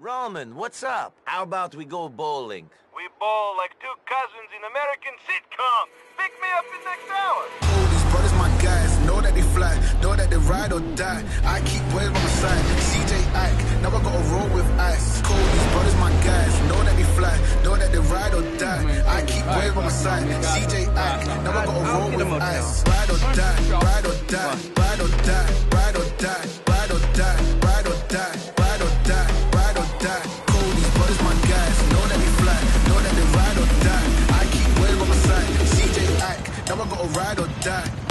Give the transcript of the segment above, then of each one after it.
Roman, what's up? How about we go bowling? We bowl like two cousins in American sitcom. Pick me up in next hour. All these brothers, my guys, know that they fly, know that they ride or die. I keep waves by my side. CJ Ike, now I gotta roll with ice. Cold, these brothers, my guys, know that they fly, know that they ride or die. I keep waves by my side. CJ Ike, now I gotta roll with ice. Ride or die, ride or die, ride or die, ride or die, die.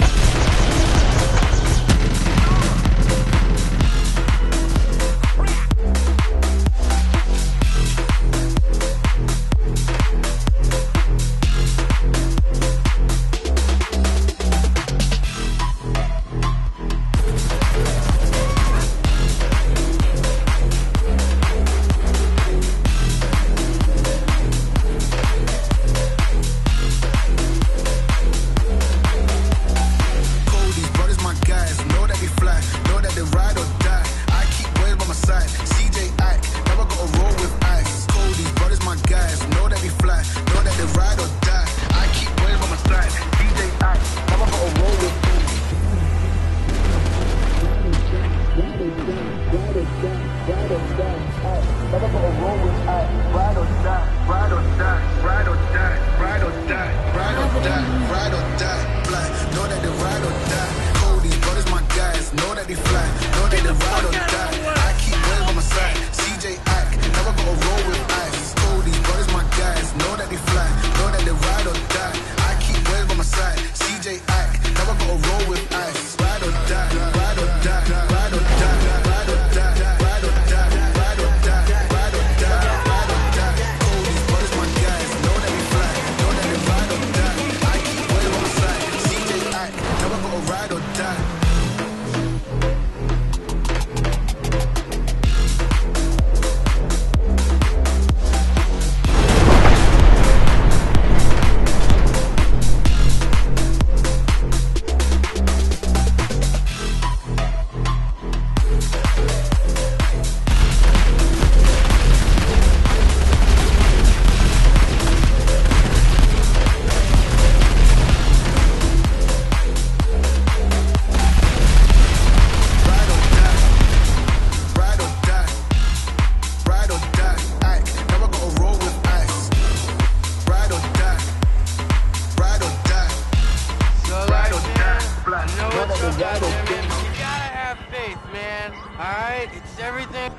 You gotta have faith, man. All right, it's everything.